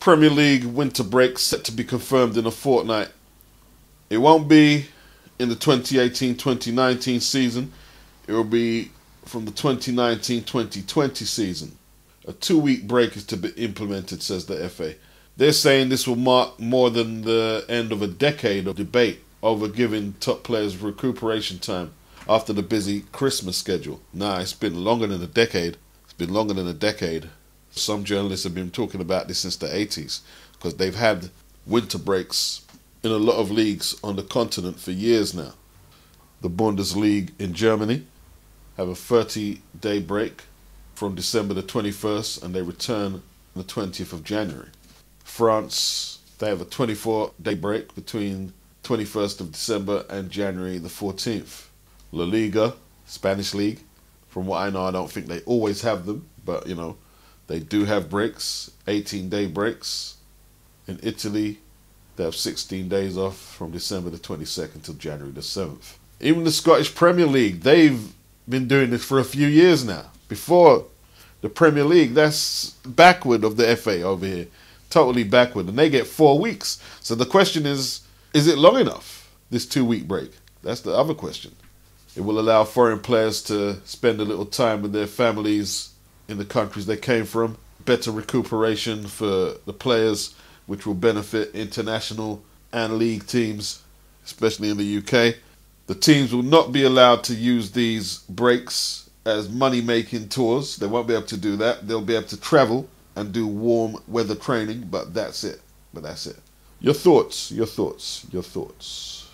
Premier League winter break set to be confirmed in a fortnight. It won't be in the 2018-2019 season. It will be from the 2019-2020 season. A two-week break is to be implemented, says the FA. They're saying this will mark more than the end of a decade of debate over giving top players recuperation time after the busy Christmas schedule. Nah, it's been longer than a decade. It's been longer than a decade. Some journalists have been talking about this since the 80s because they've had winter breaks in a lot of leagues on the continent for years now. The Bundesliga in Germany have a 30 day break from December the 21st and they return the 20th of January. France, they have a 24 day break between 21st of December and January the 14th. La Liga, Spanish league, from what I know, I don't think they always have them, but you know, they do have breaks, 18 day breaks. In Italy, they have 16 days off from December the 22nd till January the 7th. Even the Scottish Premier League, they've been doing this for a few years now. Before the Premier League, that's backward of the FA over here. Totally backward. And they get four weeks. So the question is is it long enough, this two week break? That's the other question. It will allow foreign players to spend a little time with their families in the countries they came from. Better recuperation for the players, which will benefit international and league teams, especially in the UK. The teams will not be allowed to use these breaks as money making tours. They won't be able to do that. They'll be able to travel and do warm weather training, but that's it. But that's it. Your thoughts, your thoughts, your thoughts.